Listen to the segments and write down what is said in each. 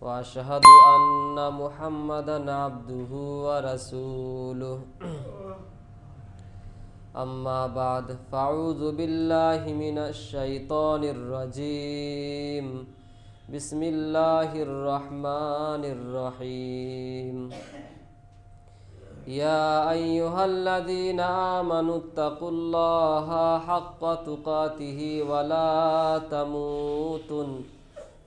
وأشهد أن محمدا عبده ورسوله. أما بعد فأعوذ بالله من الشيطان الرجيم. بسم الله الرحمن الرحيم. يا أيها الذين آمنوا اتقوا الله حق تقاته ولا تموتن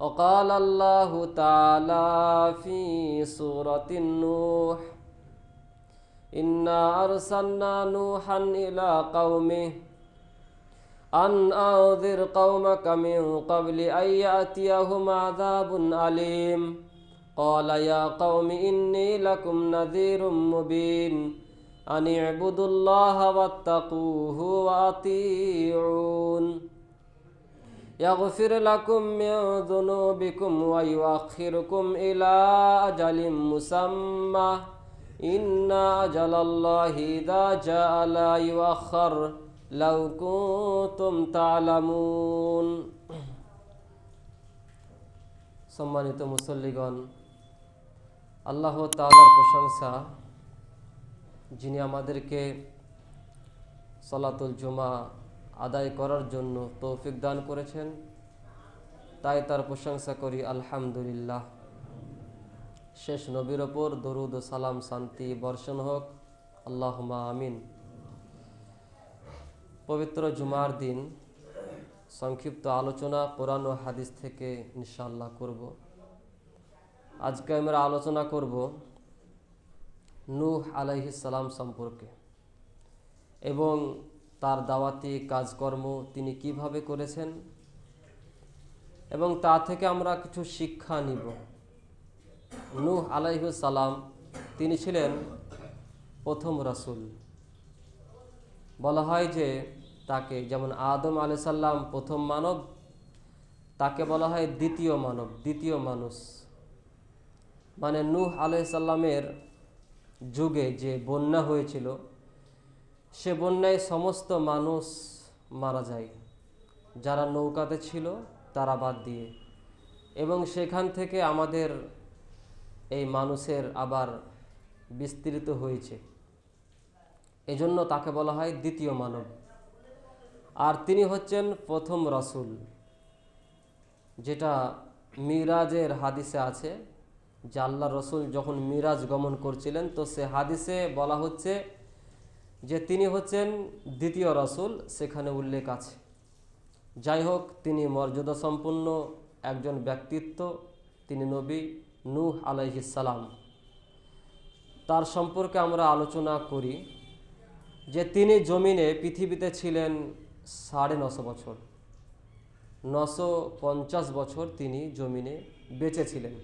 وقال الله تعالى في سورة النوح إنا أرسلنا نوحا إلى قومه أن أنذر قومك من قبل أن يأتيهم عذاب أليم. قال يا قوم إني لكم نذير مبين. أن اعبدوا الله واتقوه وأطيعون. يغفر لكم من ذنوبكم ويؤخركم إلى أجل مسمى إن أجل الله إذا جاء لا يؤخر لو كنتم تعلمون সম্মানিত মুসল্লিগণ আল্লাহ তাআলার প্রশংসা যিনি আমাদেরকে সলাতুল জুমা আদায় করার জন্য তৌফিক দান করেছেন। তাই তার প্রশংসা করি, আলহামদুলিল্লাহ। শেষ নবীর ওপর দরুদ সালাম, শান্তি, বর্ষণ হোক। আল্লাহ আমিন। পবিত্র জুমার দিন সংক্ষিপ্ত আলোচনা, কোরআন ও হাদিস থেকে ইনশাল্লাহ করব। আজকে আমরা আলোচনা করব নূহ সালাম সম্পর্কে। এবং তার দাওয়াতি কাজকর্ম তিনি কীভাবে করেছেন? এবং তা থেকে আমরা কিছু শিক্ষা নিব। নূহ সালাম, তিনি ছিলেন প্রথম রাসুল। বলা হয় যে তাকে, যেমন আদম আলি সাল্লাম প্রথম মানব, তাকে বলা হয় দ্বিতীয় মানব, দ্বিতীয় মানুষ। মানে নূহ আলাইসাল্লামের যুগে যে বন্যা হয়েছিল সে বন্যায় সমস্ত মানুষ মারা যায়। যারা নৌকাতে ছিল, তারা বাদ দিয়ে। এবং সেখান থেকে আমাদের এই মানুষের আবার বিস্তৃত হয়েছে। এজন্য তাকে বলা হয় দ্বিতীয় মানব। আর তিনি হচ্ছেন প্রথম রসুল, যেটা মিরাজের হাদিসে আছে, যে আল্লাহ রসুল যখন মিরাজ গমন করছিলেন, তো সে হাদিসে বলা হচ্ছে যে তিনি হচ্ছেন দ্বিতীয় রসুল সেখানে উল্লেখ আছে। যাই হোক, তিনি মর্যাদা সম্পন্ন একজন ব্যক্তিত্ব, তিনি নবী নূহ আলাইহিসালাম তার সম্পর্কে আমরা আলোচনা করি যে তিনি জমিনে পৃথিবীতে ছিলেন সাড়ে নশো বছর। নশো পঞ্চাশ বছর তিনি জমিনে বেঁচে ছিলেন।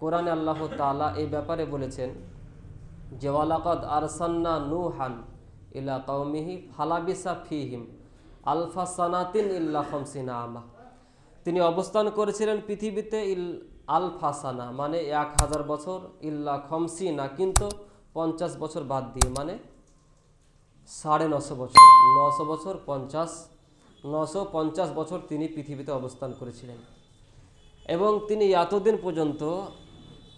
কোরআনে আল্লাহ তালা এই ব্যাপারে বলেছেন যে আরসান্না নুহান ইলা কৌমিহি ফালাবিসা ফিহিম আলফা সানাতিন ইল্লা আমা। তিনি অবস্থান করেছিলেন পৃথিবীতে ইল আলফাসানা মানে এক হাজার বছর, ইল্লা খমসিনা, কিন্তু পঞ্চাশ বছর বাদ দিয়ে মানে সাড়ে নশো বছর নশো বছর পঞ্চাশ, নশো পঞ্চাশ বছর তিনি পৃথিবীতে অবস্থান করেছিলেন। এবং তিনি এতদিন পর্যন্ত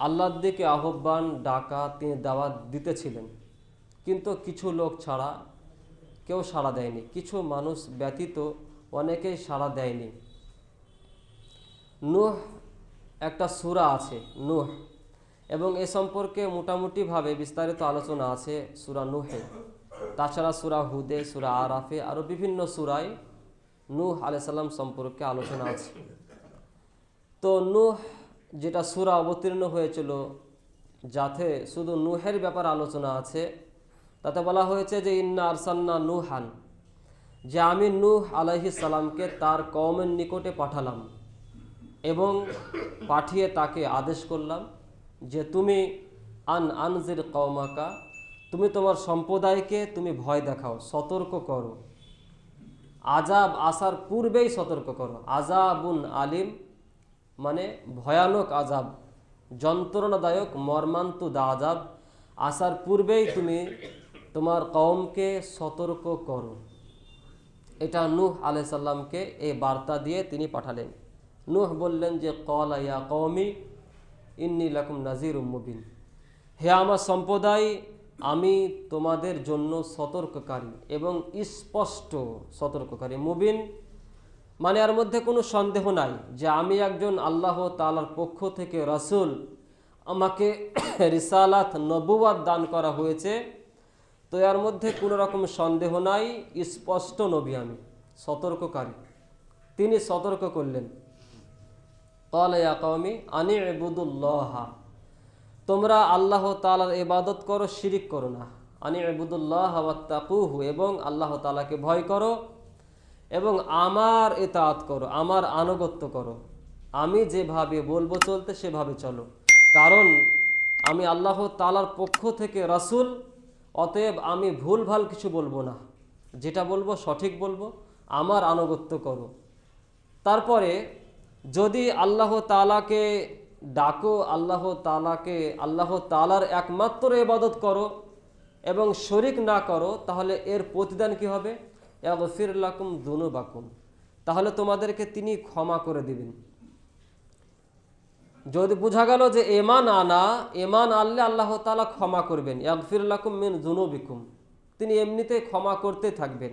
আল্লাহর দিকে আহ্বান, ডাকা তিনি দাওয়াত দিতেছিলেন। কিন্তু কিছু লোক ছাড়া কেউ সাড়া দেয়নি। কিছু মানুষ ব্যতীত অনেকেই সাড়া দেয়নি। নুহ, একটা সুরা আছে, নুহ। এবং এ সম্পর্কে মোটামুটিভাবে বিস্তারিত আলোচনা আছে সুরা নুহে। তাছাড়া সুরা হুদে, সুরা আরাফে, আরও বিভিন্ন সুরায় নূহ আলাইসাল্লাম সম্পর্কে আলোচনা আছে। তো নূহ যেটা সুরা অবতীর্ণ হয়েছিল, যাতে শুধু নুহের ব্যাপার আলোচনা আছে, তাতে বলা হয়েছে যে, ইন্না আরসান্না নুহান যে আমি নূহ আলাইহি সালামকে তার কওমের নিকটে পাঠালাম এবং পাঠিয়ে তাকে আদেশ করলাম যে, তুমি আন আনজির কওমাকা, তুমি তোমার সম্প্রদায়কে তুমি ভয় দেখাও, সতর্ক করো। আজাব আসার পূর্বেই সতর্ক করো। আজাবুন আলিম মানে ভয়ানক আজাব, যন্ত্রণাদায়ক মর্মান্ত আজাব। আসার পূর্বেই তুমি তোমার কওমকে সতর্ক করো। এটা নূহ আলাই সাল্লামকে এই বার্তা দিয়ে তিনি পাঠালেন। নূহ বললেন যে কল ইয়া কওমি ইন্নি লাকুম নাজির মুবিন। হে আমার সম্প্রদায়, আমি তোমাদের জন্য সতর্ককারী এবং স্পষ্ট সতর্ককারী, মুবিন। মানে এর মধ্যে কোনো সন্দেহ নাই যে আমি একজন আল্লাহ তালার পক্ষ থেকে রাসূল। আমাকে রিসালাত নবুয়াদ দান করা হয়েছে। তো এর মধ্যে কোনো রকম সন্দেহ নাই, স্পষ্ট নবী আমি, সতর্ককারী। তিনি সতর্ক করলেন। কয়া কওমি, আনি এবুদুল্লাহা তোমরা আল্লাহ তালার ইবাদত করো, শিরিক করো না। আনি এবুদুল্লাহ তাকুহু এবং আল্লাহ তালাকে ভয় করো। এবং আমার এতাত করো, আমার আনুগত্য করো। আমি যেভাবে বলব চলতে সেভাবে চলো। কারণ আমি আল্লাহ তালার পক্ষ থেকে রাসুল, অতএব আমি ভুলভাল কিছু বলব না। যেটা বলব, সঠিক বলব, আমার আনুগত্য করো। তারপরে যদি আল্লাহ তালাকে ডাকো, আল্লাহ তালাকে আল্লাহ তালার একমাত্র ইবাদত করো এবং শরিক না করো, তাহলে এর প্রতিদান কি হবে? ফির লাকুম দুনু বাকুম তাহলে তোমাদেরকে তিনি ক্ষমা করে দিবেন। যদি বোঝা গেল যে এমান আনা এমান আনলে আল্লাহ তালা ক্ষমা করবেন। ইয়াগফির লাকুম মিন জুনুবিকুম তিনি এমনিতে ক্ষমা করতে থাকবেন।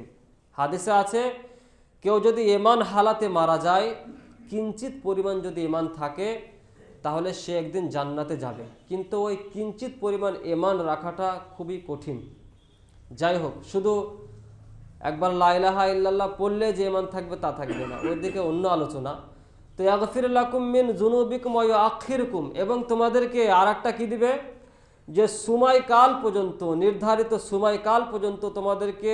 হাদিসে আছে, কেউ যদি এমান হালাতে মারা যায়, কিঞ্চিত পরিমাণ যদি এমান থাকে, তাহলে সে একদিন জান্নাতে যাবে। কিন্তু ওই কিঞ্চিত পরিমাণ এমান রাখাটা খুবই কঠিন। যাই হোক, শুধু একবার লাইলাহা ইল্লাল্লাহ পড়লে যে এমান থাকবে তা থাকবে না। ওই দিকে অন্য আলোচনা। তো ইয়াগফিরুল্লাকুম মিন জুনুবিকুম ওয়া আখিরকুম এবং তোমাদেরকে আর একটা কী দিবে? যে সময়কাল পর্যন্ত, নির্ধারিত সময়কাল পর্যন্ত তোমাদেরকে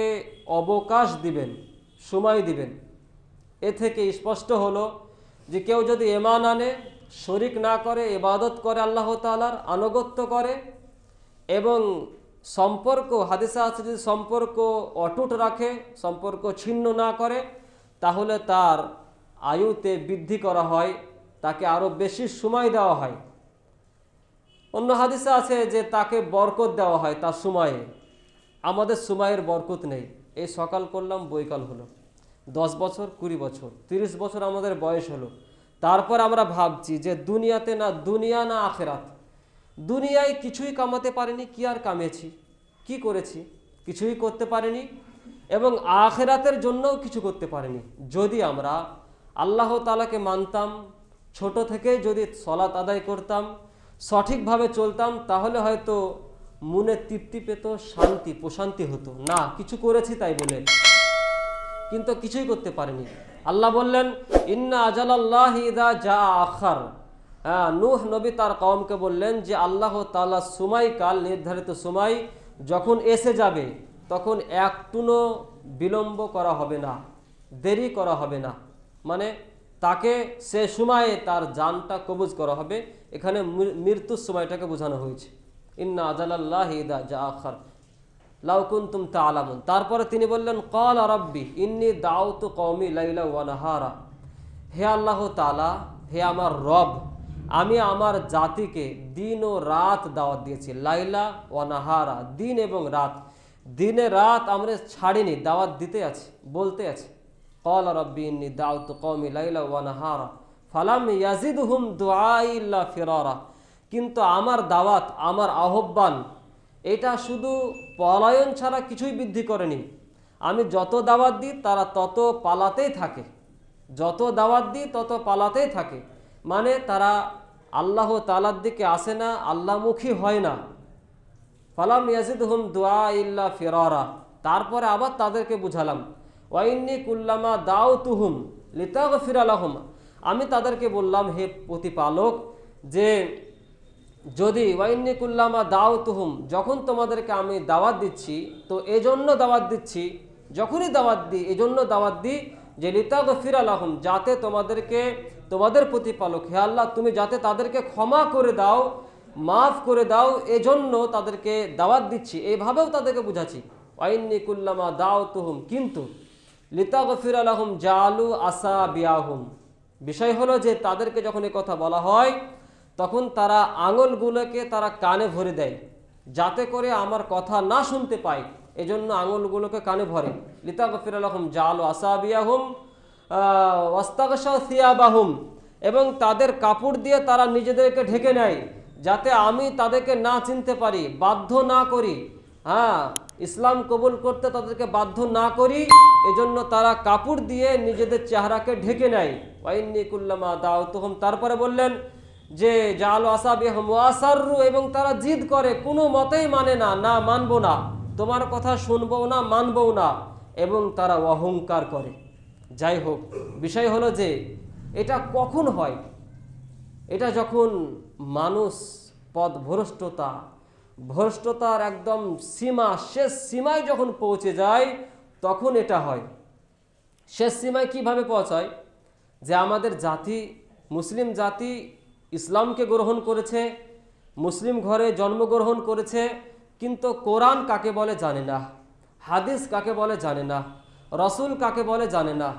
অবকাশ দিবেন সময় দিবেন। এ থেকে স্পষ্ট হলো যে কেউ যদি এমান আনে, শরিক না করে, ইবাদত করে আল্লাহ তালার আনুগত্য করে, এবং সম্পর্ক, হাদিসা আছে যদি সম্পর্ক অটুট রাখে, সম্পর্ক ছিন্ন না করে, তাহলে তার আয়ুতে বৃদ্ধি করা হয়, তাকে আরও বেশি সময় দেওয়া হয়। অন্য হাদিসে আছে যে তাকে বরকত দেওয়া হয় তার সময়ে। আমাদের সময়ের বরকত নেই। এই সকাল করলাম, বৈকাল হলো। দশ বছর, কুড়ি বছর, তিরিশ বছর আমাদের বয়স হলো। তারপর আমরা ভাবছি যে দুনিয়াতে না দুনিয়া না আখেরাত। দুনিয়ায় কিছুই কামাতে পারেনি, কি আর কামিয়েছি? কি করেছি? কিছুই করতে পারেনি এবং আখেরাতের জন্যও কিছু করতে পারেনি। যদি আমরা আল্লাহ তালাকে মানতাম, ছোট থেকেই যদি সলাত আদায় করতাম, সঠিকভাবে চলতাম, তাহলে হয়তো মনে তৃপ্তি পেত, শান্তি, প্রশান্তি হতো। না, কিছু করেছি তাই বলে। কিন্তু কিছুই করতে পারেনি। আল্লাহ বললেন, ইন্না আজাল আল্লাহ ইদা যা আখার। হ্যাঁ নুহ নবী তার কওমকে বললেন যে, আল্লাহ তালা সময় কাল, নির্ধারিত সময় যখন এসে যাবে, তখন একটুনো বিলম্ব করা হবে না, দেরি করা হবে না। মানে তাকে সে সময়ে তার জানটা কবুজ করা হবে। এখানে মৃত্যুর সময়টাকে বোঝানো হয়েছে। ইন্না আজাল্লাহ ইদা যা আখার লাউকুন্তুম তালামুন তারপরে তিনি বললেন কল রব্বি, ইন্নি দাউত কৌমি লাইলা ওয়ানাহারা হে আল্লাহ তালা হে আমার রব আমি আমার জাতিকে দিন ও রাত দাওয়াত দিয়েছি, লাইলা ওয়ানাহারা দিন এবং রাত। দিনে রাত আমরা ছাড়িনি, দাওয়াত দিতে আছি, বলতে আছি। কল রব্বি ইন্নি দাউত কওমি লাইলা ওয়া নাহারা, ফালাম ইয়াজিদহুম দুআই ইল্লা ফিরারা। কিন্তু আমার দাওয়াত, আমার আহ্বান, এটা শুধু পলায়ন ছাড়া কিছুই বৃদ্ধি করেনি। আমি যত দাওয়াত দিই, তারা তত পালাতেই থাকে। যত দাওয়াত দিই, তত পালাতেই থাকে। মানে তারা আল্লাহ তালার দিকে আসে না, আল্লাহমুখী হয় না। ফালাম ইয়াজিদ হুম দোয়া ইল্লা ফিরারা। তারপরে আবার তাদেরকে বুঝালাম ওয়াইন্নি কুল্লামা দাও তুহুম লিতাগ ফিরালাহুম আমি তাদেরকে বললাম, হে প্রতিপালক, যে যদি ওয়াইন্নি কুল্লামা দাও তুহুম যখন তোমাদেরকে আমি দাওয়াত দিচ্ছি, তো এজন্য দাওয়াত দিচ্ছি, যখনই দাওয়াত দিই, এজন্য দাওয়াত দিই যে লিতাগ ফিরালাহুম যাতে তোমাদেরকে তোমাদের প্রতিপালক, হে আল্লাহ, তুমি যাতে তাদেরকে ক্ষমা করে দাও, মাফ করে দাও, এজন্য তাদেরকে দাওয়াত দিচ্ছি। এইভাবেও তাদেরকে বুঝাচ্ছি। ওয়াইন্নি কুল্লামা দাও তুহুম কিন্তু লিতাগফির আলহম জালু আসা বিয়াহুম বিষয় হলো যে তাদেরকে যখন এ কথা বলা হয়, তখন তারা আঙুলগুলোকে তারা কানে ভরে দেয়, যাতে করে আমার কথা না শুনতে পায়। এজন্য আঙুলগুলোকে কানে ভরে। লিতাগফির আলহম জালু আসা বিয়াহুম ওয়াস্তাগশাও সিয়াবাহুম, এবং তাদের কাপড় দিয়ে তারা নিজেদেরকে ঢেকে নেয়, যাতে আমি তাদেরকে না চিনতে পারি, বাধ্য না করি। হ্যাঁ ইসলাম কবুল করতে তাদেরকে বাধ্য না করি, এজন্য তারা কাপড় দিয়ে নিজেদের চেহারাকে ঢেকে নেয়। ওয়াইন্নি কুল্লামা দাও তুহম তারপরে বললেন যে জাল আসাবিহম ওয়াসারু এবং তারা জিদ করে, কোনো মতেই মানে না না মানবো না। তোমার কথা শুনব না মানবও না, এবং তারা অহংকার করে। যাই হোক, বিষয় হলো যে এটা কখন হয়? এটা যখন মানুষ পদ ভ্রষ্টতা ভ্রষ্টতার একদম সীমা, শেষ সীমায় যখন পৌঁছে যায়, তখন এটা হয়। শেষ সীমায় কীভাবে পৌঁছায়? যে আমাদের জাতি, মুসলিম জাতি ইসলামকে গ্রহণ করেছে, মুসলিম ঘরে জন্মগ্রহণ করেছে, কিন্তু কোরআন কাকে বলে জানে না? হাদিস কাকে বলে জানে না? রসুল কাকে বলে জানে না?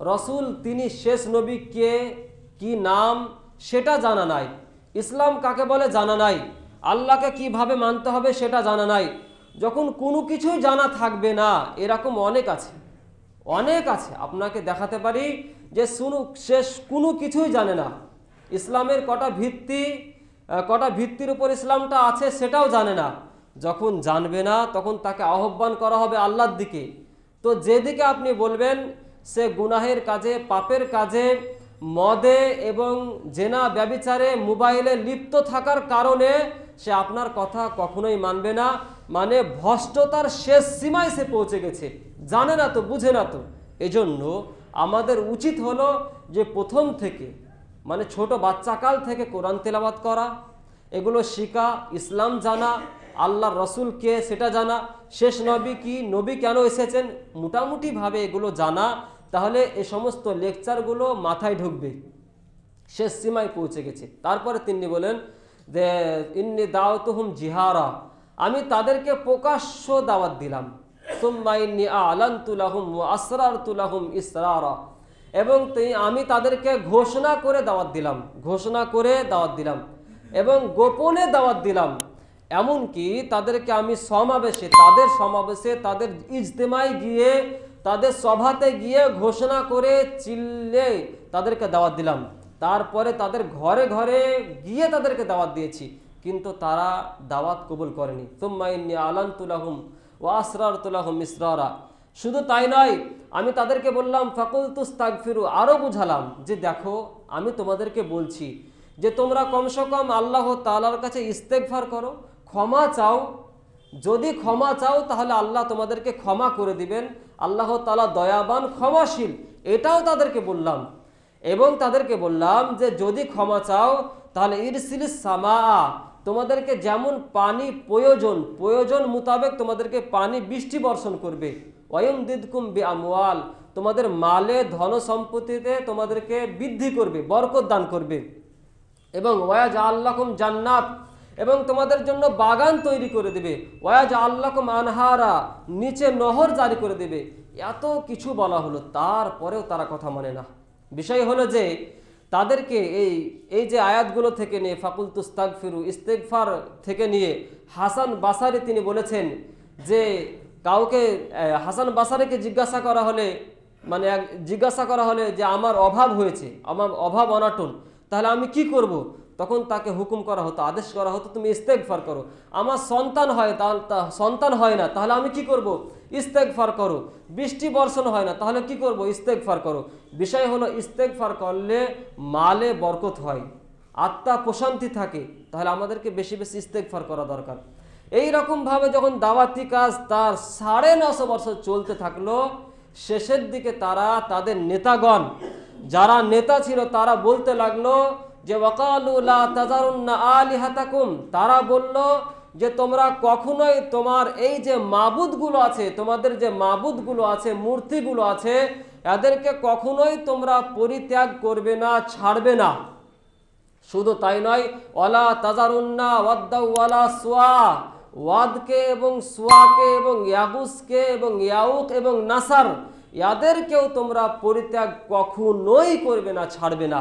রসুল তিনি শেষ নবী কে, কি নাম, সেটা জানা নাই। ইসলাম কাকে বলে জানা নাই? আল্লাহকে কীভাবে মানতে হবে সেটা জানা নাই। যখন কোনো কিছুই জানা থাকবে না, এরকম অনেক আছে। অনেক আছে। আপনাকে দেখাতে পারি যে শুনু, শেষ কোনো কিছুই জানে না। ইসলামের কটা ভিত্তি কটা ভিত্তির উপর ইসলামটা আছে সেটাও জানে না। যখন জানবে না, তখন তাকে আহ্বান করা হবে আল্লাহর দিকে। তো যেদিকে আপনি বলবেন, সে গুনাহের কাজে, পাপের কাজে, মদে এবং জেনা ব্যবিচারে মোবাইলে লিপ্ত থাকার কারণে সে আপনার কথা কখনোই মানবে না। মানে ভষ্টতার শেষ সীমায় সে পৌঁছে গেছে। জানে না তো, বুঝে না তো। এজন্য আমাদের উচিত হলো যে প্রথম থেকে মানে ছোট বাচ্চাকাল থেকে কোরআন তেলাবাত করা, এগুলো শিখা, ইসলাম জানা আল্লাহর রসুল কে সেটা জানা। শেষ নবী কি? নবী কেন এসেছেন? মোটামুটিভাবে এগুলো জানা। তাহলে এ সমস্ত লেকচারগুলো মাথায় ঢুকবে। শেষ সীমায় পৌঁছে গেছে। তারপরে তিনি বলেন যে, ইন্নি দাওতুহুম জিহারা। আমি তাদেরকে প্রকাশ্য দাওয়াত দিলাম। সুম্মা ইন্নি আলান্তুলাহুম আসরারতুলাহুম ইসরারা। এবং আমি তাদেরকে ঘোষণা করে দাওয়াত দিলাম। ঘোষণা করে দাওয়াত দিলাম। এবং গোপনে দাওয়াত দিলাম। এমনকি তাদেরকে আমি সমাবেশে, তাদের সমাবেশে তাদের ইজতেমায় গিয়ে, তাদের সভাতে গিয়ে ঘোষণা করে চিল্লে তাদেরকে দাওয়াত দিলাম। তারপরে তাদের ঘরে ঘরে গিয়ে তাদেরকে দাওয়াত দিয়েছি। কিন্তু তারা দাওয়াত কবুল করেনি। তুম্মাইনি আলান্তুলাহুম ও আসরারতুলাহুম ইসরারা শুধু তাই নয়, আমি তাদেরকে বললাম ফাকুল তুস্তাগফিরু আরও বুঝালাম যে, দেখো, আমি তোমাদেরকে বলছি যে, তোমরা কমসে কম আল্লাহ তাআলার কাছে ইস্তেগফার করো ক্ষমা চাও, যদি ক্ষমা চাও, তাহলে আল্লাহ তোমাদেরকে ক্ষমা করে দিবেন। আল্লাহ তালা দয়াবান, ক্ষমাশীল, এটাও তাদেরকে বললাম। এবং তাদেরকে বললাম যে, যদি ক্ষমা চাও, তাহলে ইরসিলিস সামা, তোমাদেরকে যেমন পানি প্রয়োজন প্রয়োজন মোতাবেক তোমাদেরকে পানি বৃষ্টি বর্ষণ করবে। ওয়ম দিদকুম বি আমওয়াল, তোমাদের মালে ধন সম্পত্তিতে তোমাদেরকে বৃদ্ধি করবে, বরকত দান করবে। এবং ওয়াজ আল্লাকুম জান্নাত এবং তোমাদের জন্য বাগান তৈরি করে দেবে। ওয়াজ আল্লাকুম মানহারা, নিচে নহর জারি করে দেবে। এত কিছু বলা হলো, তারপরেও তারা কথা মানে না। বিষয় হলো যে, তাদেরকে এই এই যে আয়াতগুলো থেকে নিয়ে ফাকুল তুস্তাক ফিরু ইস্তেকফার থেকে নিয়ে হাসান বাসারি তিনি বলেছেন যে, কাউকে হাসান বাসারিকে জিজ্ঞাসা করা হলে মানে জিজ্ঞাসা করা হলে যে, আমার অভাব হয়েছে, আমার অভাব অনাটন, তাহলে আমি কি করব? তখন তাকে হুকুম করা হতো, আদেশ করা হতো, তুমি ইস্তেকফার করো। আমার সন্তান হয় তা- সন্তান হয় না, তাহলে আমি কি করব? ইস্তেকফার করো। বৃষ্টি বর্ষণ হয় না, তাহলে কি করব? ইস্তেকফার করো। বিষয় হলো ইস্তেকফার করলে মালে বরকত হয়, আত্মা প্রশান্তি থাকে, তাহলে আমাদেরকে বেশি বেশি ইস্তেকফার করা দরকার। এই রকমভাবে যখন দাওয়াতি কাজ তার সাড়ে নশো বছর চলতে থাকল, শেষের দিকে তারা তাদের নেতাগণ, যারা নেতা ছিল তারা বলতে লাগল যে তাজারুন্না তারা বলল যে তোমরা কখনোই তোমার এই যে মাবুদগুলো আছে, তোমাদের যে মাবুদগুলো আছে, মূর্তিগুলো আছে, এদেরকে কখনোই তোমরা পরিত্যাগ করবে না, ছাড়বে না। শুধু তাই নয়, ওয়ালা তাজারুন্না ওয়াদ্দা ওয়ালা সোয়া, ওয়াদকে এবং সোয়াকে এবং ইয়াগুসকে এবং ইয়াউক এবং নাসার ইয়াদেরকেও তোমরা পরিত্যাগ কখনোই করবে না, ছাড়বে না।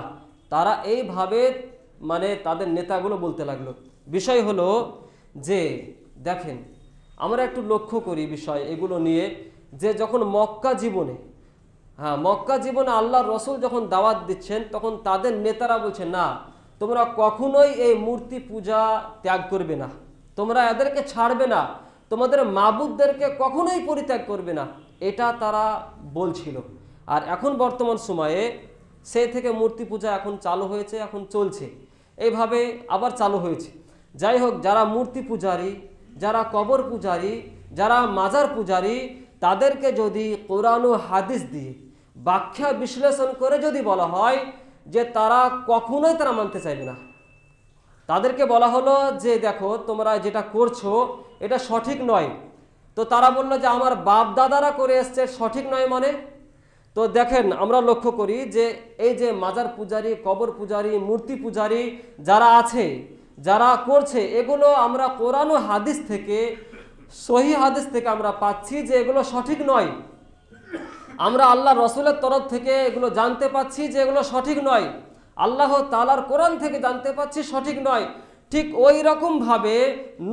তারা এইভাবে মানে তাদের নেতাগুলো বলতে লাগল। বিষয় হলো যে, দেখেন, আমরা একটু লক্ষ্য করি বিষয় এগুলো নিয়ে যে যখন মক্কা জীবনে হ্যাঁ মক্কা জীবনে আল্লাহ রসুল যখন দাওয়াত দিচ্ছেন, তখন তাদের নেতারা বলছে, না, তোমরা কখনোই এই মূর্তি পূজা ত্যাগ করবে না। তোমরা এদেরকে ছাড়বে না। তোমাদের মাবুদদেরকে কখনোই পরিত্যাগ করবে না। এটা তারা বলছিল। আর এখন বর্তমান সময়ে সেই থেকে মূর্তি পূজা এখন চালু হয়েছে, এখন চলছে। এইভাবে আবার চালু হয়েছে। যাই হোক, যারা মূর্তি পূজারী, যারা কবর পূজারী, যারা মাজার পূজারী, তাদেরকে যদি কোরআন ও হাদিস দিয়ে ব্যাখ্যা বিশ্লেষণ করে যদি বলা হয় যে তারা কখনোই তারা মানতে চাইবে না। তাদেরকে বলা হলো যে, দেখো, তোমরা যেটা করছ, এটা সঠিক নয়। তো তারা বলল যে, আমার বাপ দাদারা করে এসছে, সঠিক নয় মানে? তো দেখেন, আমরা লক্ষ্য করি যে এই যে মাজার পূজারী, কবর পূজারী, মূর্তি পূজারী যারা আছে, যারা করছে, এগুলো আমরা কোরআন হাদিস থেকে, সহি হাদিস থেকে আমরা পাচ্ছি যে এগুলো সঠিক নয়। আমরা আল্লাহ রসুলের তরফ থেকে এগুলো জানতে পাচ্ছি যে এগুলো সঠিক নয়। আল্লাহ তালার কোরআন থেকে জানতে পাচ্ছি সঠিক নয়। ঠিক ওই রকমভাবে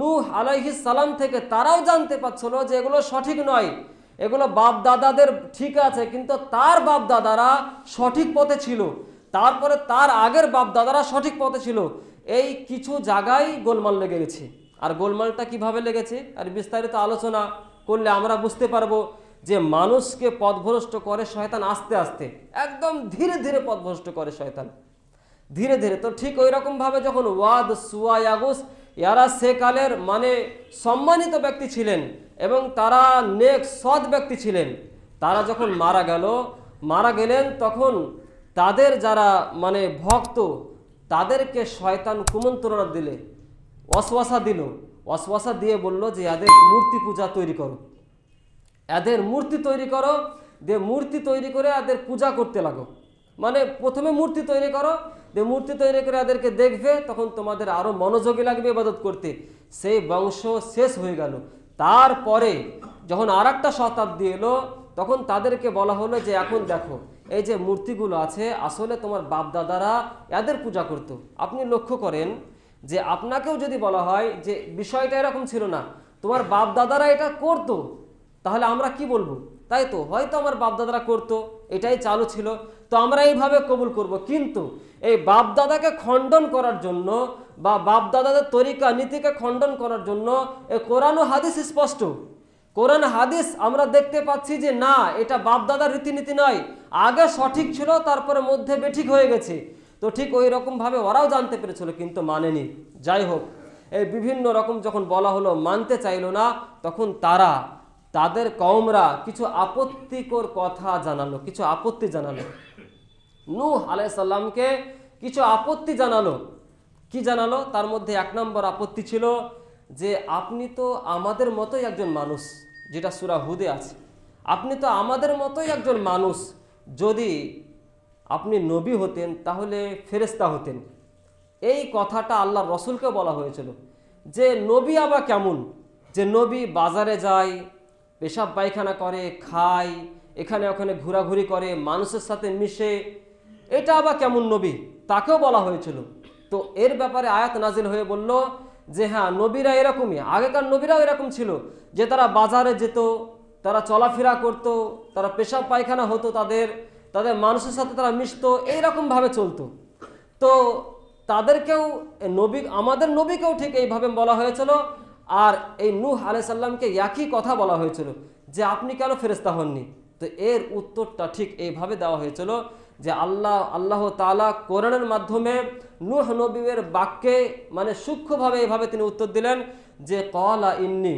নূহ আলাইহিস সালাম থেকে তারাও জানতে পারছিল যে এগুলো সঠিক নয়। এগুলো বাপ দাদাদের ঠিক আছে, কিন্তু তার বাপ দাদারা সঠিক পথে ছিল। তারপরে তার আগের বাপ দাদারা সঠিক পথে ছিল। এই কিছু জায়গায় গোলমাল লেগে গেছে। আর গোলমালটা কীভাবে লেগেছে? আর বিস্তারিত আলোচনা করলে আমরা বুঝতে পারব যে মানুষকে পথভ্রষ্ট করে শয়তান আস্তে আস্তে, একদম ধীরে ধীরে পথভ্রষ্ট করে শয়তান। ধীরে ধীরে তো ঠিক ওই রকমভাবে যখন ওয়াদ সুয়ায়াগুস ইয়ারা সেকালের মানে সম্মানিত ব্যক্তি ছিলেন এবং তারা নেক, সৎ ব্যক্তি ছিলেন। তারা যখন মারা গেল, মারা গেলেন তখন তাদের যারা মানে ভক্ত, তাদেরকে শয়তান কুমন্ত্রণা দিলে অশ্বাসা দিল। অশ্বাসা দিয়ে বলল যে, এদের মূর্তি পূজা তৈরি করো। এদের মূর্তি তৈরি করো দিয়ে মূর্তি তৈরি করে এদের পূজা করতে লাগো। মানে প্রথমে মূর্তি তৈরি করো দিয়ে মূর্তি তৈরি করে এদেরকে দেখবে, তখন তোমাদের আরও মনোযোগী লাগবে ইবাদত করতে। সেই বংশ শেষ হয়ে গেল। তারপরে যখন আর একটা শতাব্দী এলো, তখন তাদেরকে বলা হলো যে, এখন দেখো, এই যে মূর্তিগুলো আছে, আসলে তোমার বাপ দাদারা এদের পূজা করতো। আপনি লক্ষ্য করেন যে, আপনাকেও যদি বলা হয় যে, বিষয়টা এরকম ছিল না, তোমার বাপ দাদারা এটা করতো, তাহলে আমরা কি বলব? তাই তো, হয়তো আমার বাপদাদারা করতো, এটাই চালু ছিল, তো আমরা এইভাবে কবুল করব। কিন্তু এই বাপদাদাকে খণ্ডন করার জন্য বা বাপদাদাদের তরিকা, নীতিকে খণ্ডন করার জন্য এই কোরআন হাদিস স্পষ্ট। কোরআন, হাদিস আমরা দেখতে পাচ্ছি যে না, এটা বাপদাদার রীতিনীতি নয়। আগে সঠিক ছিল, তারপরে মধ্যে বেঠিক হয়ে গেছে। তো ঠিক ওই রকমভাবে ওরাও জানতে পেরেছিল, কিন্তু মানেনি। যাই হোক, এই বিভিন্ন রকম যখন বলা হলো, মানতে চাইলো না, তখন তারা, তাদের কওমরা কিছু আপত্তিকর কথা জানালো, কিছু আপত্তি জানালো। নূহ আলাইসাল্লামকে কিছু আপত্তি জানালো। কি জানালো? তার মধ্যে এক নম্বর আপত্তি ছিল যে, আপনি তো আমাদের মতোই একজন মানুষ যেটা সুরা হুদে আছে। আপনি তো আমাদের মতোই একজন মানুষ। যদি আপনি নবী হতেন, তাহলে ফেরেস্তা হতেন। এই কথাটা আল্লাহ রসুলকে বলা হয়েছিল যে, নবী আবার কেমন? যে, নবী বাজারে যায়, পেশাব পায়খানা করে, খায়, এখানে ওখানে ঘোরাঘুরি করে, মানুষের সাথে মিশে। এটা আবার কেমন নবী? তাকেও বলা হয়েছিল। তো এর ব্যাপারে আয়াত নাজিল হয়ে বলল যে হ্যাঁ নবীরা এরকমই। আগেকার নবীরাও এরকম ছিল যে তারা বাজারে যেত, তারা চলাফেরা করতো, তারা পেশাব পায়খানা হতো তাদের তাদের মানুষের সাথে তারা মিশতো, এইরকমভাবে চলতো। তো তাদেরকেও নবী, আমাদের নবীকেও ঠিক এইভাবে বলা হয়েছিল। আর এই নূহ আলাইসাল্লামকে একই কথা বলা হয়েছিল যে আপনি কেন ফেরেস্তা হননি? তো এর উত্তরটা ঠিক এইভাবে দেওয়া হয়েছিল যে আল্লাহ আল্লাহ তালা কোরআনের মাধ্যমে নূহ নবীর বাক্যে মানে সূক্ষ্মভাবে এভাবে তিনি উত্তর দিলেন যে কলা ইন্নি।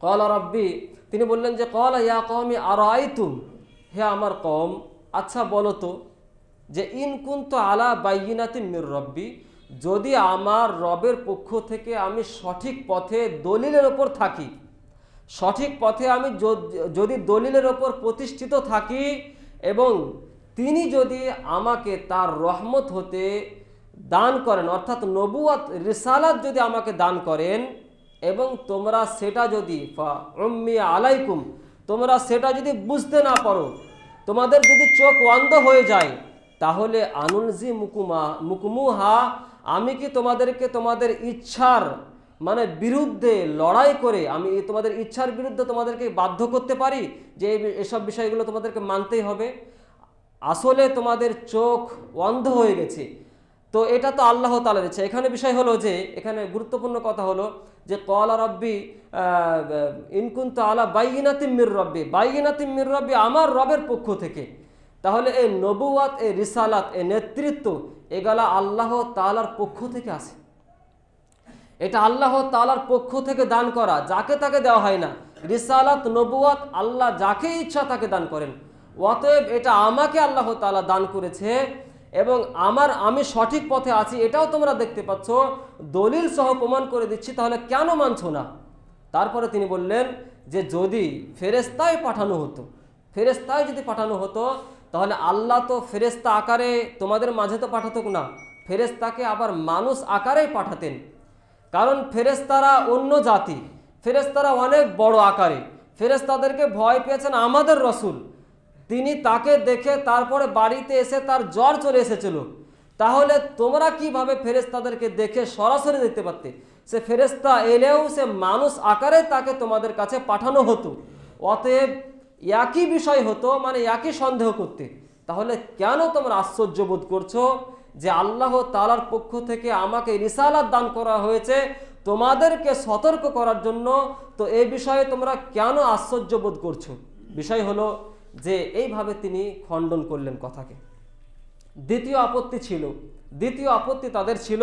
কলা রব্বি। তিনি বললেন যে কলা ইয়া কমি আর আইতুম হে আমার কম আচ্ছা বলো তো যে ইনকুন্ত আলা বাইনাতি মির রব্বি। যদি আমার রবের পক্ষ থেকে আমি সঠিক পথে দলিলের ওপর থাকি, সঠিক পথে আমি যদি দলিলের ওপর প্রতিষ্ঠিত থাকি এবং তিনি যদি আমাকে তার রহমত হতে দান করেন, অর্থাৎ নবুয়াত, রিসালাত যদি আমাকে দান করেন, এবং তোমরা সেটা যদি আলাইকুম, তোমরা সেটা যদি বুঝতে না পারো, তোমাদের যদি চোখ অন্ধ হয়ে যায়, তাহলে আনুলজি মুকুমা, মুকুমুহা, আমি কি তোমাদেরকে তোমাদের ইচ্ছার মানে বিরুদ্ধে লড়াই করে, আমি তোমাদের ইচ্ছার বিরুদ্ধে তোমাদেরকে বাধ্য করতে পারি, যে এসব বিষয়গুলো তোমাদেরকে মানতেই হবে? আসলে তোমাদের চোখ অন্ধ হয়ে গেছে। তো এটা তো আল্লাহ তালা দিচ্ছে এখানে বিষয় হলো যে, এখানে গুরুত্বপূর্ণ কথা হলো যে কলা রব্বি ইনকুন্ত আলা বাইনাতিম মির রব্বি বাইনাতিম মির রব্বি আমার রবের পক্ষ থেকে। তাহলে এই নবুয়াত এই রিসালাত এই নেতৃত্ব এগুলা আল্লাহ তালার পক্ষ থেকে আসে এটা আল্লাহ তালার পক্ষ থেকে দান করা, যাকে তাকে দেওয়া হয় না। রিসালাত নবুয়াত আল্লাহ যাকে ইচ্ছা তাকে দান করেন। অতএব এটা আমাকে আল্লাহ তালা দান করেছে এবং আমার, আমি সঠিক পথে আছি, এটাও তোমরা দেখতে পাচ্ছ। দলিল সহ প্রমাণ করে দিচ্ছি, তাহলে কেন মানছো না? তারপরে তিনি বললেন যে যদি ফেরেস্তায় পাঠানো হতো ফেরেস্তায় যদি পাঠানো হতো, তাহলে আল্লাহ তো ফেরেস্তা আকারে তোমাদের মাঝে তো পাঠাতো না ফেরেস্তাকে আবার মানুষ আকারেই পাঠাতেন। কারণ ফেরেস্তারা অন্য জাতি ফেরেস্তারা অনেক বড় আকারে ফেরেস্তাদেরকে ভয় পেয়েছেন আমাদের রসুল। তিনি তাকে দেখে তারপরে বাড়িতে এসে তার জ্বর চলে এসেছিল। তাহলে তোমরা কীভাবে ফেরেস্তাদেরকে দেখে সরাসরি দেখতে পারতে? সে ফেরেস্তা এলেও সে মানুষ আকারে তাকে তোমাদের কাছে পাঠানো হতো। অতএব একই বিষয় হতো মানে একই সন্দেহ করতে। তাহলে কেন তোমরা আশ্চর্য বোধ করছ যে আল্লাহ তালার পক্ষ থেকে আমাকে রিসালাত দান করা হয়েছে তোমাদেরকে সতর্ক করার জন্য? তো এই বিষয়ে তোমরা কেন আশ্চর্য বোধ করছ? বিষয় হলো যে এইভাবে তিনি খণ্ডন করলেন কথাকে। দ্বিতীয় আপত্তি ছিল, দ্বিতীয় আপত্তি তাদের ছিল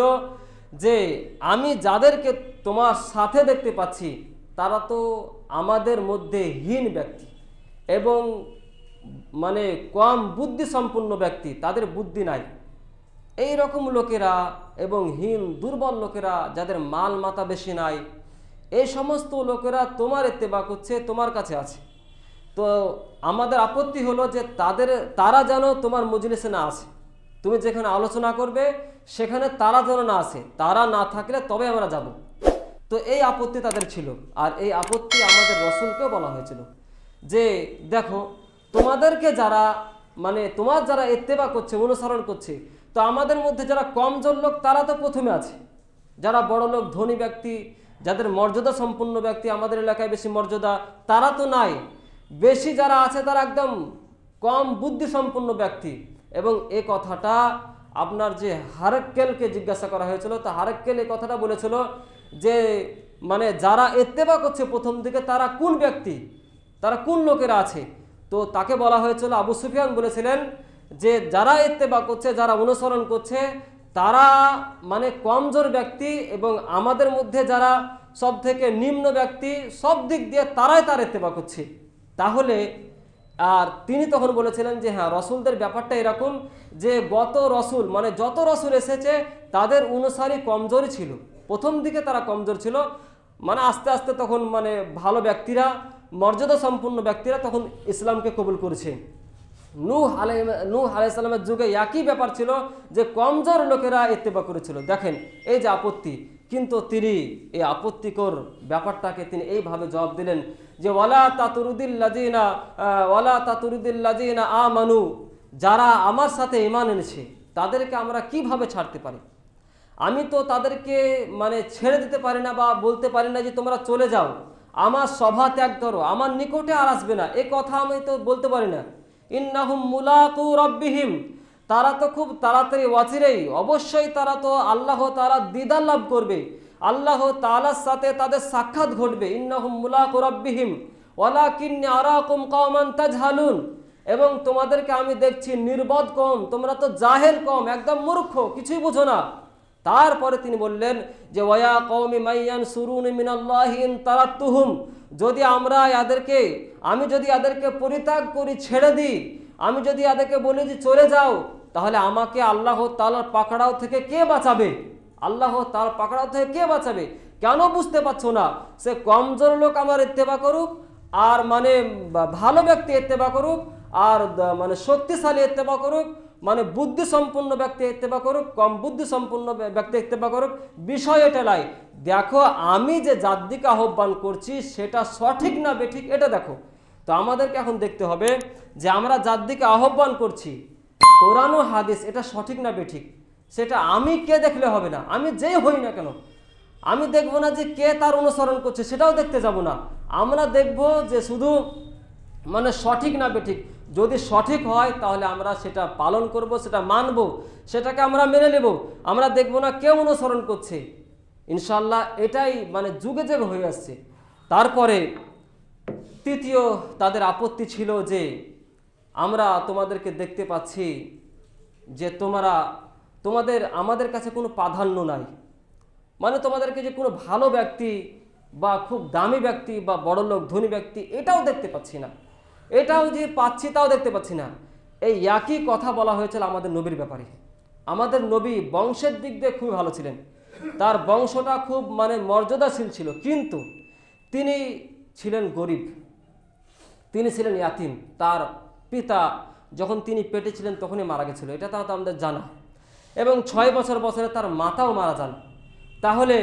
যে, আমি যাদেরকে তোমার সাথে দেখতে পাচ্ছি, তারা তো আমাদের মধ্যে হীন ব্যক্তি এবং মানে কম বুদ্ধি ব্যক্তি, তাদের বুদ্ধি নাই। এই রকম লোকেরা এবং হীন, দুর্বল লোকেরা যাদের মাল মাথা বেশি নাই, এই সমস্ত লোকেরা তোমার এতে এত্তেবা করছে, তোমার কাছে আছে। তো আমাদের আপত্তি হলো যে তাদের, তারা যেন তোমার মজলিসে না আসে। তুমি যেখানে আলোচনা করবে, সেখানে তারা যেন না আসে। তারা না থাকলে তবে আমরা যাব। তো এই আপত্তি তাদের ছিল। আর এই আপত্তি আমাদের রসুলকেও বলা হয়েছিল যে, দেখো, তোমাদেরকে যারা মানে তোমার যারা এত্তেবা করছে, অনুসরণ করছে, তো আমাদের মধ্যে যারা কমজোর লোক, তারা তো প্রথমে আছে। যারা বড় লোক, ধনী ব্যক্তি, যাদের মর্যাদা সম্পন্ন ব্যক্তি, আমাদের এলাকায় বেশি মর্যাদা, তারা তো নাই। বেশি যারা আছে তারা একদম কম বুদ্ধি সম্পন্ন ব্যক্তি। এবং এ কথাটা আপনার যে হারেক্কেলকে জিজ্ঞাসা করা হয়েছিল, তা হারেক্কেল এই কথাটা বলেছিল যে মানে যারা এত্তেবা করছে প্রথম দিকে, তারা কোন ব্যক্তি? তারা কোন লোকেরা আছে? তো তাকে বলা হয়েছিল, আবু সুফিয়ান বলেছিলেন যে, যারা ইত্তেবা করছে, যারা অনুসরণ করছে, তারা মানে কমজোর ব্যক্তি এবং আমাদের মধ্যে যারা সব থেকে নিম্ন ব্যক্তি, সব দিক দিয়ে তারাই তার ইত্তেবা করছে। তাহলে, আর তিনি তখন বলেছিলেন যে হ্যাঁ রসুলদের ব্যাপারটা এরকম যে, গত রসুল মানে যত রসুল এসেছে, তাদের অনুসারী কমজোরি ছিল। প্রথম দিকে তারা কমজোর ছিল। মানে আস্তে আস্তে তখন মানে ভালো ব্যক্তিরা, মর্যাদা সম্পন্ন ব্যক্তিরা তখন ইসলামকে কবুল করেছে। নূহ আলাই নূহ আলাইসাল্লামের যুগে একই ব্যাপার ছিল যে, কমজোর লোকেরা ইত্তেবা করেছিল। দেখেন, এই যে আপত্তি কিন্তু তিনি এই আপত্তিকর ব্যাপারটাকে তিনি এইভাবে জবাব দিলেন যে, ওয়ালা তাতুরুদ্দিল্লাজিনা ওয়ালা তাতুরুদ্দিল্লাজিনা আ মানু যারা আমার সাথে ইমান এনেছে, তাদেরকে আমরা কীভাবে ছাড়তে পারি? আমি তো তাদেরকে মানে ছেড়ে দিতে পারি না বা বলতে পারি না যে, তোমরা চলে যাও, আমার সভা ত্যাগ করো, আমার নিকটে আর আসবে না। এ কথা আমি তো বলতে পারি না। ইন্নাহুম মুলাকু রব্বিহিম তারা তো খুব তাড়াতাড়ি ওয়াচিরেই অবশ্যই তারা তো আল্লাহ তারা দিদার লাভ করবে। আল্লাহ তালার সাথে তাদের সাক্ষাৎ ঘটবে। ইন্নাহুম মুলাকু তাজহালুন। এবং তোমাদেরকে আমি দেখছি নির্বদ কম, তোমরা তো জাহেল কম, একদম মূর্খ, কিছুই বুঝো না। তারপরে তিনি বললেন যে, ওয়া কৌমি মাইয়ান সুরুন মিনাল্লাহিন তারাতুহুম যদি আমরা এদেরকে, আমি যদি এদেরকে পরিত্যাগ করি, ছেড়ে দিই, আমি যদি এদেরকে বলি যে, চলে যাও তাহলে আমাকে আল্লাহ তালার পাকড়াও থেকে কে বাঁচাবে? আল্লাহ তার পাকড়াও থেকে কে বাঁচাবে? কেন বুঝতে পারছ না? সে কমজোর লোক আমার ইত্তেবা করুক, আর মানে ভালো ব্যক্তি ইত্তেবা করুক, আর মানে শক্তিশালী ইত্তেবা করুক মানে বুদ্ধি সম্পন্ন ব্যক্তি ইত্তেবা করুক, কম বুদ্ধি সম্পন্ন ব্যক্তি ইত্তেবা করুক, বিষয় এটা নাই। দেখো, আমি যে যার দিকে আহ্বান করছি, সেটা সঠিক না বেঠিক, এটা দেখো। তো আমাদেরকে এখন দেখতে হবে যে আমরা যার দিকে আহ্বান করছি কোরআন হাদিস, এটা সঠিক না বেঠিক? সেটা আমি কে দেখলে হবে না? আমি যেই হই না কেন? আমি দেখব না যে কে তার অনুসরণ করছে, সেটাও দেখতে যাব না। আমরা দেখব যে শুধু মানে সঠিক না বেঠিক? যদি সঠিক হয়, তাহলে আমরা সেটা পালন করব, সেটা মানব, সেটাকে আমরা মেনে নেব। আমরা দেখব না কে অনুসরণ করছে। ইনশাল্লাহ এটাই মানে যুগে যুগে হয়ে আসছে। তারপরে তৃতীয় তাদের আপত্তি ছিল যে আমরা তোমাদেরকে দেখতে পাচ্ছি যে তোমরা, তোমাদের, আমাদের কাছে কোনো প্রাধান্য নাই। মানে তোমাদেরকে যে কোনো ভালো ব্যক্তি বা খুব দামি ব্যক্তি বা বড় লোক ধনী ব্যক্তি এটাও দেখতে পাচ্ছি না। এটাও যে পাচ্ছি তাও দেখতে পাচ্ছি না। এই একই কথা বলা হয়েছিল আমাদের নবীর ব্যাপারে। আমাদের নবী বংশের দিক দিয়ে খুবই ভালো ছিলেন। তার বংশটা খুব মানে মর্যাদাশীল ছিল। কিন্তু তিনি ছিলেন গরিব। তিনি ছিলেন ইয়াতিম। তার পিতা যখন তিনি পেটে ছিলেন তখনই মারা গেছিল। এটা তো আমাদের জানা। এবং ছয় বছর বছরে তার মাতাও মারা যান। তাহলে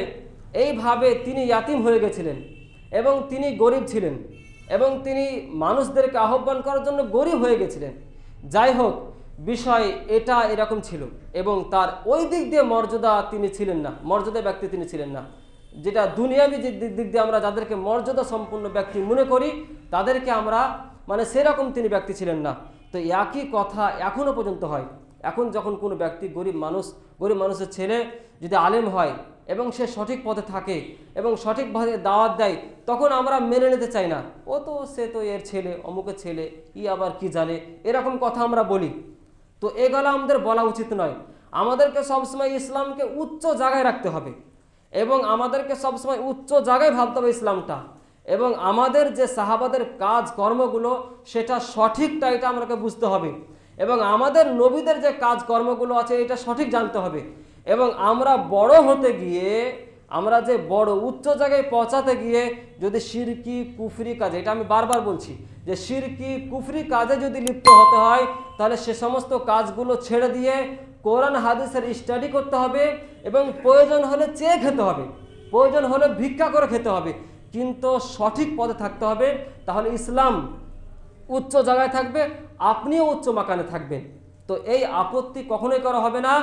এইভাবে তিনি ইয়াতিম হয়ে গেছিলেন এবং তিনি গরিব ছিলেন এবং তিনি মানুষদেরকে আহ্বান করার জন্য গরিব হয়ে গেছিলেন। যাই হোক, বিষয় এটা এরকম ছিল এবং তার ওই দিক দিয়ে মর্যাদা তিনি ছিলেন না, মর্যাদা ব্যক্তি তিনি ছিলেন না। যেটা দুনিয়াবি যে দিক দিয়ে আমরা যাদেরকে মর্যাদা সম্পন্ন ব্যক্তি মনে করি, তাদেরকে আমরা মানে সেরকম তিনি ব্যক্তি ছিলেন না। তো একই কথা এখনও পর্যন্ত হয়। এখন যখন কোনো ব্যক্তি গরিব মানুষ, গরিব মানুষের ছেলে যদি আলেম হয় এবং সে সঠিক পথে থাকে এবং সঠিকভাবে দাওয়াত দেয়, তখন আমরা মেনে নিতে চাই না। ও তো, সে তো এর ছেলে, অমুকের ছেলে, ই আবার কি জানে? এরকম কথা আমরা বলি। তো এগুলো আমাদের বলা উচিত নয়। আমাদেরকে সবসময় ইসলামকে উচ্চ জায়গায় রাখতে হবে এবং আমাদেরকে সবসময় উচ্চ জায়গায় ভাবতে হবে ইসলামটা। এবং আমাদের যে সাহাবাদের কাজ, কর্মগুলো, সেটা সঠিকটা এটা আমাকে বুঝতে হবে। এবং আমাদের নবীদের যে কাজ, কর্মগুলো আছে, এটা সঠিক জানতে হবে। এবং আমরা বড় হতে গিয়ে, আমরা যে বড় উচ্চ জায়গায় পৌঁছাতে গিয়ে যদি শিরকি কুফরি কাজে, এটা আমি বারবার বলছি, যে শিরকি কুফরি কাজে যদি লিপ্ত হতে হয়, তাহলে সে সমস্ত কাজগুলো ছেড়ে দিয়ে কোরআন, হাদিসের স্টাডি করতে হবে এবং প্রয়োজন হলে চেয়ে খেতে হবে। প্রয়োজন হলে ভিক্ষা করে খেতে হবে। কিন্তু সঠিক পদে থাকতে হবে। তাহলে ইসলাম উচ্চ জায়গায় থাকবে, আপনিও উচ্চ মাকানে থাকবেন। তো এই আপত্তি কখনোই করা হবে না।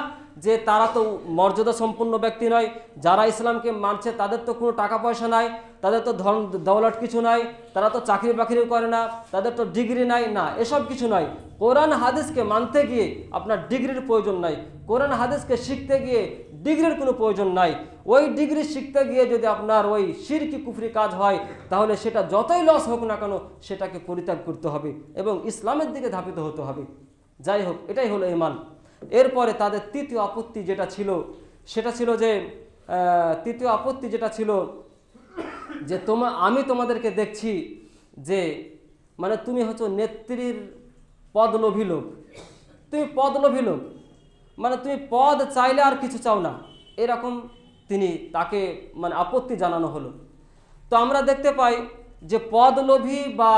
যে তারা তো মর্যাদা সম্পন্ন ব্যক্তি নয়, যারা ইসলামকে মানছে তাদের তো কোনো টাকা পয়সা নাই, তাদের তো ধন দৌলট কিছু নাই, তারা তো চাকরি বাকরিও করে না, তাদের তো ডিগ্রি নাই, না, এসব কিছু নয়। কোরআন হাদিসকে মানতে গিয়ে আপনার ডিগ্রির প্রয়োজন নাই, কোরআন হাদিসকে শিখতে গিয়ে ডিগ্রির কোনো প্রয়োজন নাই। ওই ডিগ্রি শিখতে গিয়ে যদি আপনার ওই সিরকি কুফরি কাজ হয়, তাহলে সেটা যতই লস হোক না কেন, সেটাকে পরিত্যাগ করতে হবে এবং ইসলামের দিকে ধাপিত হতে হবে। যাই হোক, এটাই হলো ইমান এরপরে তাদের তৃতীয় আপত্তি যেটা ছিল, সেটা ছিল যে তৃতীয় আপত্তি যেটা ছিল যে তোমা, আমি তোমাদেরকে দেখছি যে মানে তুমি হচ্ছে নেত্রীর পদলোভী লোক। তুমি পদলোভী লোক। মানে তুমি পদ চাইলে আর কিছু চাও না। এরকম তিনি তাকে মানে আপত্তি জানানো হলো। তো আমরা দেখতে পাই যে পদলোভী বা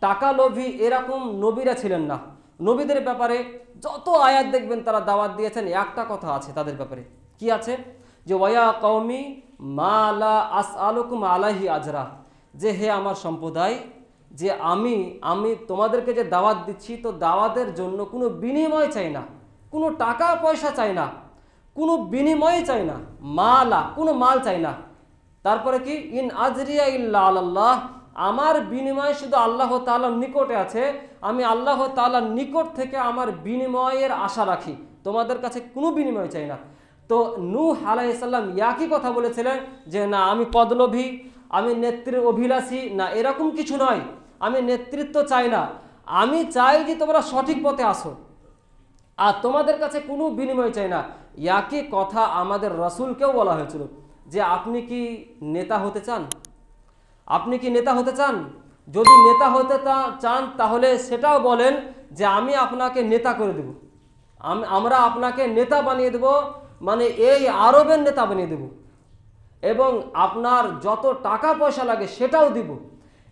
টাকা লোভী এরকম নবীরা ছিলেন না। নবীদের ব্যাপারে যত আয়াত দেখবেন তারা দাওয়াত দিয়েছেন, একটা কথা আছে তাদের ব্যাপারে। কি আছে? যে, ওয়া কৌমি মালা আস আলুকুম আলাহি আজরা। যে, হে আমার সম্প্রদায়, যে, আমি আমি তোমাদেরকে যে দাওয়াত দিচ্ছি, তো দাওয়াতের জন্য কোনো বিনিময় চাই না, কোনো টাকা পয়সা চাই না, কোনো বিনিময় চাই না, মালা, কোনো মাল চাই না। তারপরে কি? ইন আজরিয়া ইল্লা আল্লাহ আমার বিনিময় শুধু আল্লাহ তাআলার নিকটে আছে, আমি আল্লাহ তাআলার নিকট থেকে আমার বিনিময়ের আশা রাখি। তোমাদের কাছে কোনো বিনিময় চাই না। তো নূহ আলাইসাল্লাম একই কথা বলেছিলেন যে, না, আমি পদলোভী, আমি নেত্রীর অভিলাষী, না, এরকম কিছু নয়। আমি নেতৃত্ব চাই না। আমি চাই যে তোমরা সঠিক পথে আসো। আর তোমাদের কাছে কোনো বিনিময় চাই না। একই কথা আমাদের রসুলকেও বলা হয়েছিল যে, আপনি কি নেতা হতে চান? আপনি কি নেতা হতে চান? যদি নেতা হতে চান, তাহলে সেটাও বলেন যে আমি আপনাকে নেতা করে দেব। আম- আমরা আপনাকে নেতা বানিয়ে দেব মানে এই আরবের নেতা বানিয়ে দেব। এবং আপনার যত টাকা পয়সা লাগে সেটাও দিব।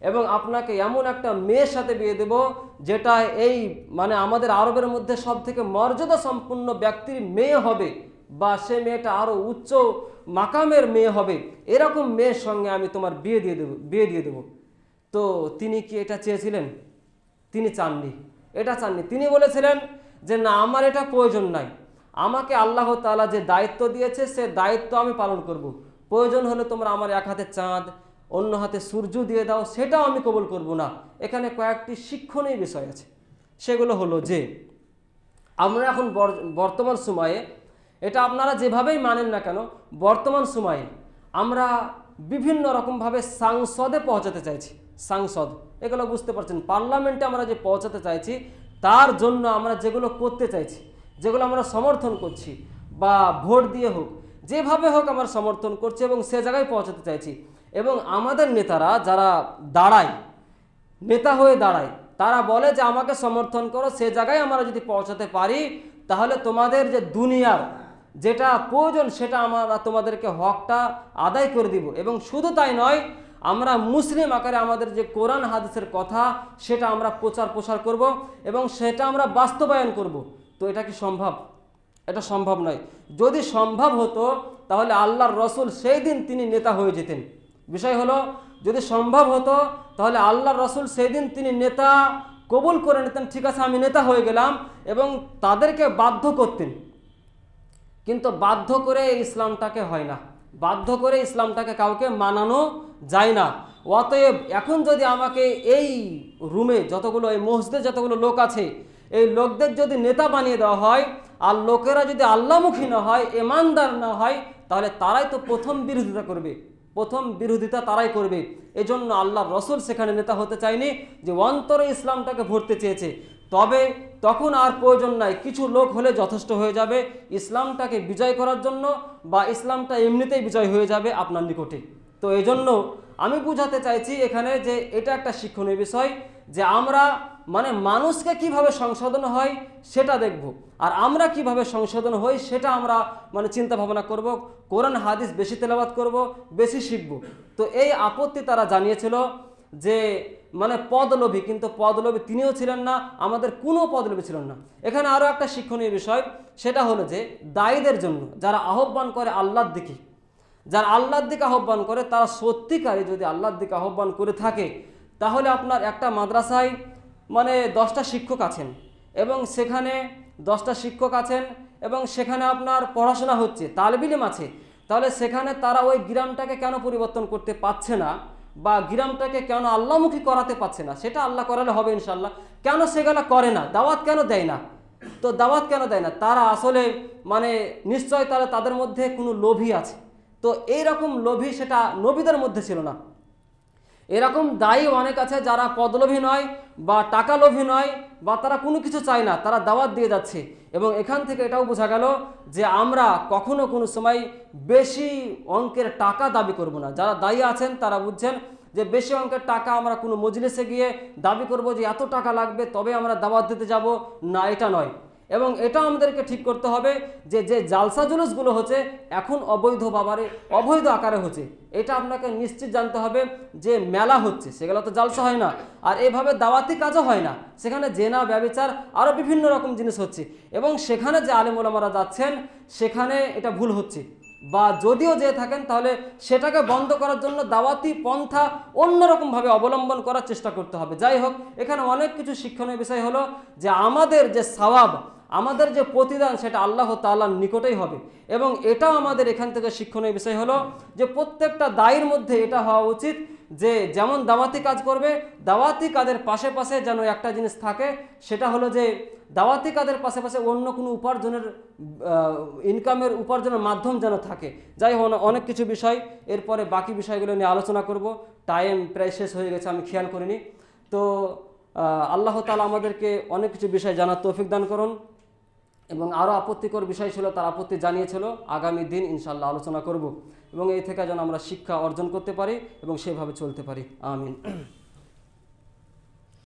এবং আপনাকে এমন একটা মেয়ের সাথে বিয়ে দেব, যেটা এই মানে আমাদের আরবের মধ্যে সব থেকে মর্যাদা সম্পন্ন ব্যক্তির মেয়ে হবে, বা সে মেয়েটা আরও উচ্চ মাকামের মেয়ে হবে, এরকম মেয়ের সঙ্গে আমি তোমার বিয়ে দিয়ে দেবো, বিয়ে দিয়ে দেবো। তো তিনি কি এটা চেয়েছিলেন? তিনি চাননি। এটা চাননি। তিনি বলেছিলেন যে, না, আমার এটা প্রয়োজন নাই। আমাকে আল্লাহ তাআলা যে দায়িত্ব দিয়েছে, সে দায়িত্ব আমি পালন করব। প্রয়োজন হলে তোমরা আমার এক হাতে চাঁদ, অন্য হাতে সূর্য দিয়ে দাও, সেটাও আমি কবল করব না। এখানে কয়েকটি শিক্ষণীয় বিষয় আছে। সেগুলো হলো যে, আমরা এখন বর- বর্তমান সময়ে এটা আপনারা যেভাবেই মানেন না কেন, বর্তমান সময়ে আমরা বিভিন্ন রকমভাবে সাংসদে পৌঁছাতে চাইছি, সাংসদ। এগুলো বুঝতে পারছেন, পার্লামেন্টে আমরা যে পৌঁছাতে চাইছি, তার জন্য আমরা যেগুলো করতে চাইছি, যেগুলো আমরা সমর্থন করছি, বা ভোট দিয়ে হোক, যেভাবে হোক আমরা সমর্থন করছি এবং সে জায়গায় পৌঁছাতে চাইছি। এবং আমাদের নেতারা যারা দাঁড়ায়, নেতা হয়ে দাঁড়ায়, তারা বলে যে আমাকে সমর্থন করো, সে জায়গায় আমরা যদি পৌঁছাতে পারি, তাহলে তোমাদের যে দুনিয়ার যেটা প্রয়োজন সেটা আমরা তোমাদেরকে হকটা আদায় করে দিব। এবং শুধু তাই নয়, আমরা মুসলিম আকারে আমাদের যে কোরআন হাদিসের কথা, সেটা আমরা প্রচার প্রসার করব এবং সেটা আমরা বাস্তবায়ন করব। তো এটা কি সম্ভব? এটা সম্ভব নয়। যদি সম্ভব হতো, তাহলে আল্লাহর রসুল সেই দিন তিনি নেতা হয়ে যেতেন। বিষয় হলো, যদি সম্ভব হতো, তাহলে আল্লাহর রসুল সেই দিন তিনি নেতা কবুল করে নিতেন, ঠিক আছে, আমি নেতা হয়ে গেলাম এবং তাদেরকে বাধ্য করতেন। কিন্তু বাধ্য করে ইসলামটাকে হয় না। বাধ্য করে ইসলামটাকে কাউকে মানানো যায় না। অতএব এখন যদি আমাকে এই রুমে যতগুলো, এই মসজিদে যতগুলো লোক আছে, এই লোকদের যদি নেতা বানিয়ে দেওয়া হয় আর লোকেরা যদি আল্লাহমুখী না হয়, ইমানদার না হয়, তাহলে তারাই তো প্রথম বিরোধিতা করবে। প্রথম বিরোধিতা তারাই করবে। এজন্য আল্লাহ রসুল সেখানে নেতা হতে চায়নি যে অন্তরে ইসলামটাকে ভরতে চেয়েছে। তবে তখন আর প্রয়োজন নাই। কিছু লোক হলে যথেষ্ট হয়ে যাবে। ইসলামটাকে বিজয় করার জন্য বা ইসলামটা এমনিতেই বিজয় হয়ে যাবে আপনার নিকটে। তো এই জন্য আমি বুঝাতে চাইছি এখানে যে এটা একটা শিক্ষণীয় বিষয় যে আমরা মানে মানুষকে কীভাবে সংশোধন হয় সেটা দেখব। আর আমরা কীভাবে সংশোধন হই সেটা আমরা মানে চিন্তা ভাবনা করব, কোরআন, হাদিস বেশি তেলাবাত করব, বেশি শিখব। তো এই আপত্তি তারা জানিয়েছিল যে মানে পদলোভী, কিন্তু পদলোভী তিনিও ছিলেন না, আমাদের কোনো পদলোভী ছিলেন না। এখানে আরও একটা শিক্ষণীয় বিষয়, সেটা হলো যে দায়ীদের জন্য যারা আহ্বান করে আল্লাহর দিকে, যারা আল্লাহর দিকে আহ্বান করে, তারা সত্যিকারই যদি আল্লাহর দিকে আহ্বান করে থাকে, তাহলে আপনার একটা মাদ্রাসায় মানে দশটা শিক্ষক আছেন এবং সেখানে দশটা শিক্ষক আছেন এবং সেখানে আপনার পড়াশোনা হচ্ছে, তালবিলিম আছে, তাহলে সেখানে তারা ওই গ্রামটাকে কেন পরিবর্তন করতে পারছে না? বা গ্রামটাকে কেন আল্লাহমুখী করাতে পারছে না? সেটা আল্লাহ করালে হবে ইনশাল্লাহ কেন সেগুলো করে না? দাওয়াত কেন দেয় না? তো দাওয়াত কেন দেয় না? তারা আসলে মানে নিশ্চয় তারা তাদের মধ্যে কোনো লোভী আছে। তো এই রকম লোভী সেটা নবীদের মধ্যে ছিল না। এরকম দায়ী অনেক আছে যারা পদলোভী নয় বা টাকা লোভী নয় বা তারা কোনো কিছু চায় না। তারা দাওয়াত দিয়ে যাচ্ছে। এবং এখান থেকে এটাও বোঝা গেল যে আমরা কখনো কোনো সময় বেশি অঙ্কের টাকা দাবি করব না। যারা দায়ী আছেন তারা বুঝছেন যে বেশি অঙ্কের টাকা আমরা কোনো মজলিসে গিয়ে দাবি করব যে এত টাকা লাগবে, তবে আমরা দাবাত দিতে যাব। না, এটা নয়। এবং এটা আমাদেরকে ঠিক করতে হবে যে যে জালসা জুলুসগুলো হচ্ছে এখন অবৈধ বাবারে, অবৈধ আকারে হচ্ছে। এটা আপনাকে নিশ্চিত জানতে হবে যে মেলা হচ্ছে, সেগুলো তো জালসা হয় না। আর এভাবে দাওয়াতি কাজও হয় না। সেখানে জেনা, ব্যবচার আরও বিভিন্ন রকম জিনিস হচ্ছে। এবং সেখানে যে আলিমুলামারা যাচ্ছেন, সেখানে এটা ভুল হচ্ছে। বা যদিও যে থাকেন, তাহলে সেটাকে বন্ধ করার জন্য দাওয়াতি পন্থা অন্যরকমভাবে অবলম্বন করার চেষ্টা করতে হবে। যাই হোক, এখানে অনেক কিছু শিক্ষণীয় বিষয় হলো যে আমাদের যে সওয়াব আমাদের যে প্রতিদান সেটা আল্লাহ তাআলার নিকটেই হবে। এবং এটাও আমাদের এখান থেকে শিক্ষণীয় বিষয় হলো যে প্রত্যেকটা দায়ের মধ্যে এটা হওয়া উচিত যে যেমন দাওয়াতি কাজ করবে, দাওয়াতি কাজের পাশে পাশে যেন একটা জিনিস থাকে, সেটা হলো যে দাওয়াতি কাজের পাশাপাশি অন্য কোনো উপার্জনের ইনকামের উপার্জনের মাধ্যম যেন থাকে। যাই হোক, অনেক কিছু বিষয়, এরপরে বাকি বিষয়গুলো নিয়ে আলোচনা করব। টাইম প্রায় শেষ হয়ে গেছে, আমি খেয়াল করিনি। তো আল্লাহ তালা আমাদেরকে অনেক কিছু বিষয় জানার তৌফিক দান করুন। এবং আরও আপত্তিকর বিষয় ছিল, তার আপত্তি জানিয়েছিল, আগামী দিন ইনশাল্লাহ আলোচনা করব এবং এই থেকে যেন আমরা শিক্ষা অর্জন করতে পারি এবং সেভাবে চলতে পারি। আমিন।